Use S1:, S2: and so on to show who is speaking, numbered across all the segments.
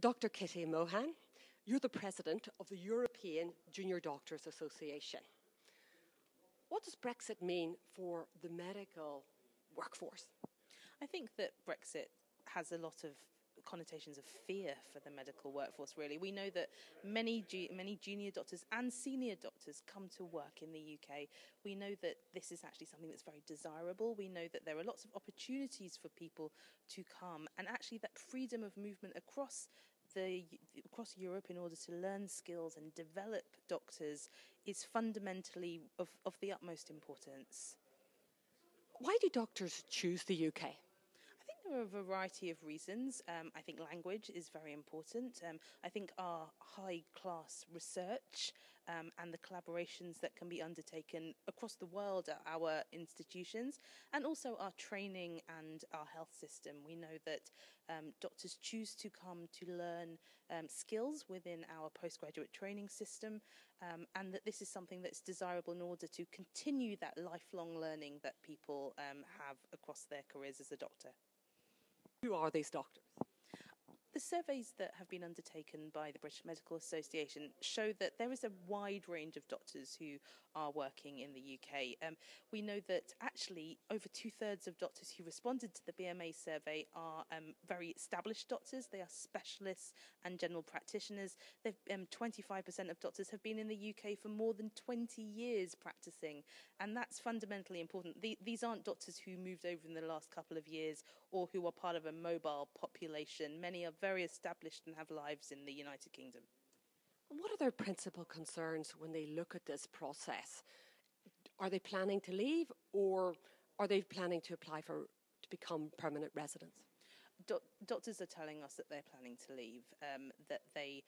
S1: Dr. Kitty Mohan, you're the president of the European Junior Doctors Association. What does Brexit mean for the medical workforce?
S2: I think that Brexit has a lot of connotations of fear for the medical workforce. Really, we know that many ju- many junior doctors and senior doctors come to work in the UK. We know that this is actually something that's very desirable. We know that there are lots of opportunities for people to come, and actually that freedom of movement across the across Europe in order to learn skills and develop doctors is fundamentally of, of the utmost importance.
S1: Why do doctors choose the UK?
S2: Are a variety of reasons. Um, I think language is very important. Um, I think our high class research um, and the collaborations that can be undertaken across the world at our institutions, and also our training and our health system. We know that um, doctors choose to come to learn um, skills within our postgraduate training system, um, and that this is something that's desirable in order to continue that lifelong learning that people have across their careers as a doctor.
S1: Who are these doctors?
S2: The surveys that have been undertaken by the British Medical Association show that there is a wide range of doctors who are working in the UK. Um, we know that actually over two thirds of doctors who responded to the BMA survey are um, very established doctors. They are specialists and general practitioners. Um, 25% of doctors have been in the UK for more than 20 years practicing, and that's fundamentally important. The, these aren't doctors who moved over in the last couple of years or who are part of a mobile population. Many are very established and have lives in the United Kingdom.
S1: What are their principal concerns when they look at this process? Are they planning to leave or are they planning to apply for to become permanent residents?
S2: Do- doctors are telling us that they're planning to leave, um, that they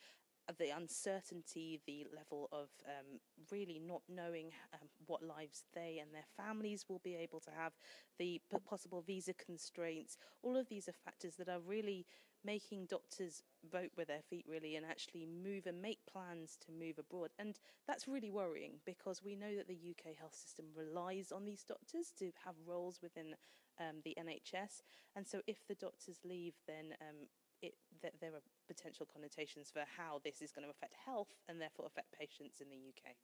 S2: the uncertainty, the level of um, really not knowing um, what lives they and their families will be able to have, the possible visa constraints, all of these are factors that are really making doctors vote with their feet, really, and actually move and make plans to move abroad. And that's really worrying because we know that the UK health system relies on these doctors to have roles within um, the NHS. And so if the doctors leave, then um, it, th- there are potential connotations for how this is going to affect health and therefore affect patients in the UK.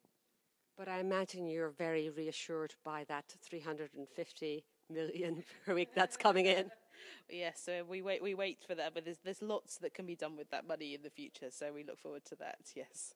S1: But I imagine you're very reassured by that 350 million per week that's coming in.
S2: yes, so we wait we wait for that, but there's there's lots that can be done with that money in the future, so we look forward to that. Yes.